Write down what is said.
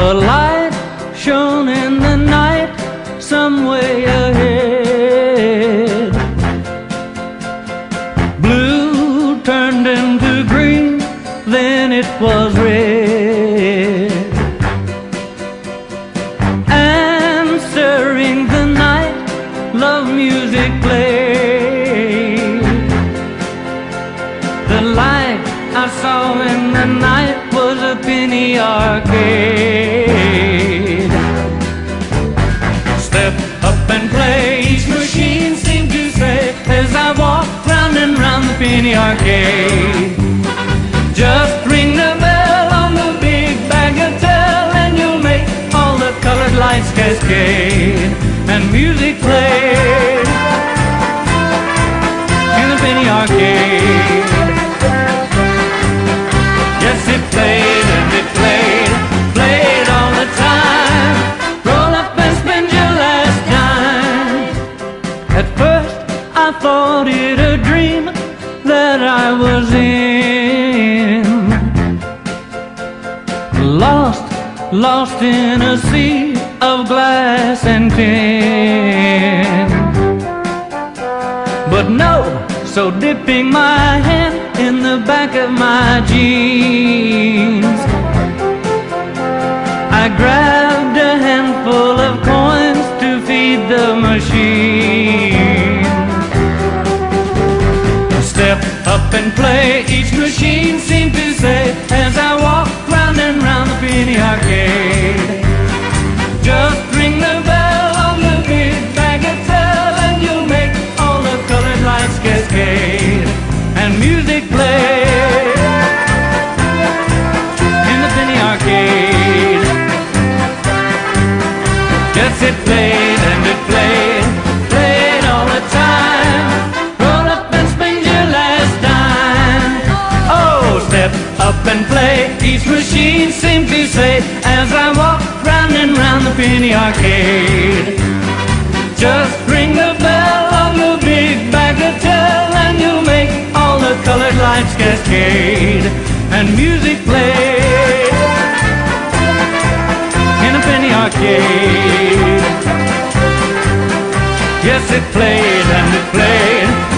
A light shone in the night some way ahead. Blue turned into green, then it was red. Answering the night, love music played. In the night was a penny arcade. Step up and play, each machine seemed to say as I walked round and round the penny arcade. Just ring the bell on the big bagatelle and you'll make all the colored lights cascade and music play At first, I thought it a dream that I was in. Lost, lost in a sea of glass and tin. But no, so dipping my hand in the back of my jeans, I grabbed a handful of coins to feed the machine. Up and play, each machine seemed to say as I walked round and round the penny arcade. Play. machines to say as I walk round and round the penny arcade. Just ring the bell on the big bagatelle and you'll make all the colored lights cascade and music play in a penny arcade. Yes, it played and it played.